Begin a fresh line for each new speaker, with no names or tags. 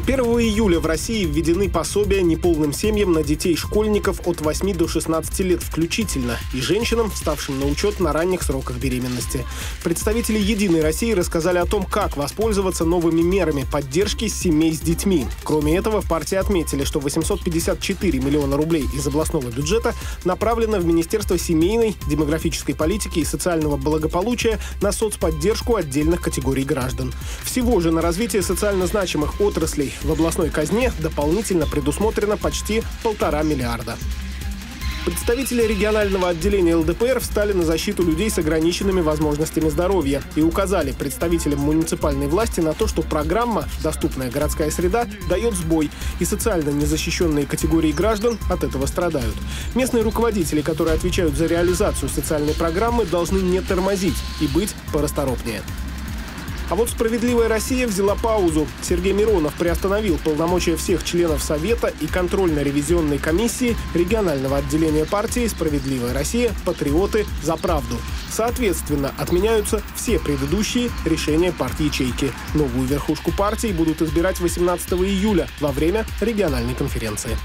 С 1 июля в России введены пособия неполным семьям на детей школьников от 8 до 16 лет включительно и женщинам, вставшим на учет на ранних сроках беременности. Представители «Единой России» рассказали о том, как воспользоваться новыми мерами поддержки семей с детьми. Кроме этого, в партии отметили, что 854 миллиона рублей из областного бюджета направлено в Министерство семейной, демографической политики и социального благополучия на соцподдержку отдельных категорий граждан. Всего же на развитие социально значимых отраслей отраслей в областной казне дополнительно предусмотрено почти полтора миллиарда. Представители регионального отделения ЛДПР встали на защиту людей с ограниченными возможностями здоровья и указали представителям муниципальной власти на то, что программа «Доступная городская среда» дает сбой, и социально незащищенные категории граждан от этого страдают. Местные руководители, которые отвечают за реализацию социальной программы, должны не тормозить и быть порасторопнее. А вот «Справедливая Россия» взяла паузу. Сергей Миронов приостановил полномочия всех членов Совета и контрольно-ревизионной комиссии регионального отделения партии «Справедливая Россия. Патриоты за правду». Соответственно, отменяются все предыдущие решения партии ячейки. Новую верхушку партии будут избирать 18 июля во время региональной конференции.